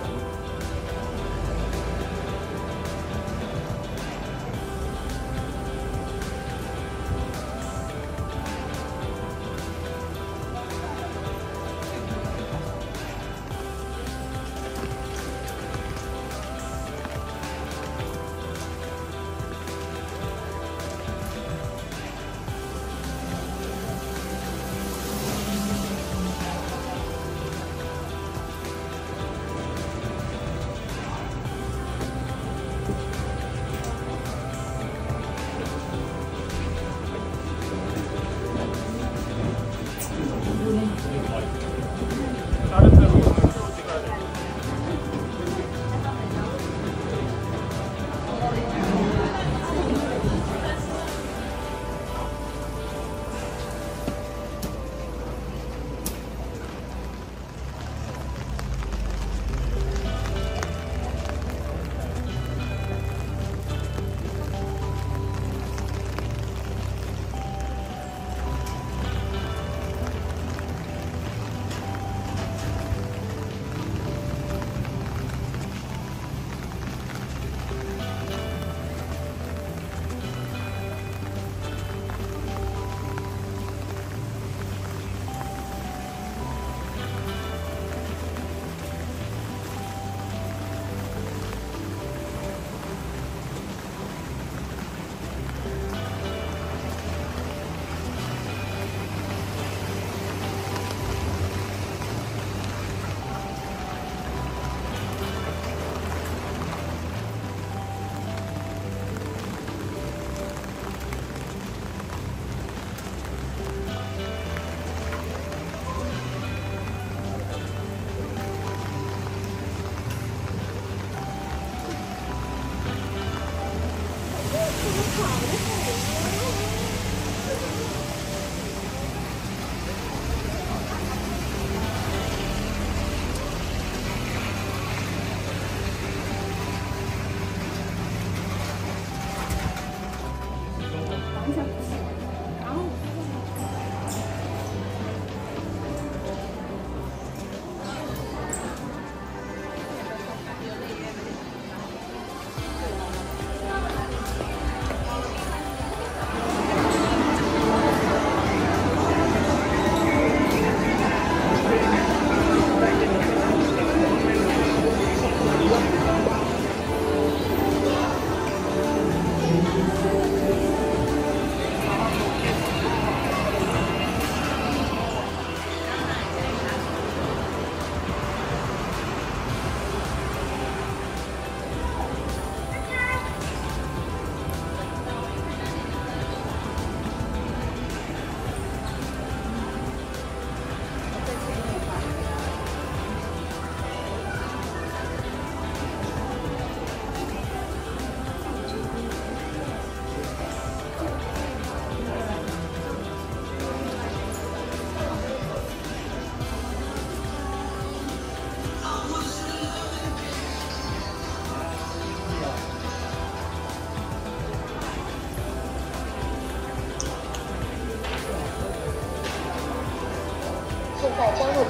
在加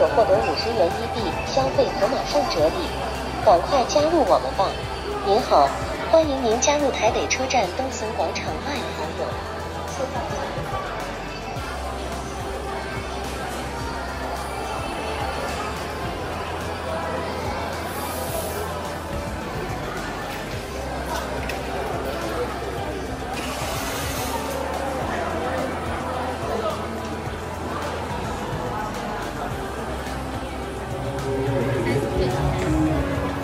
可获得五十元一币，消费可马上折抵，赶快加入我们吧！您好，欢迎您加入台北车站东森广场外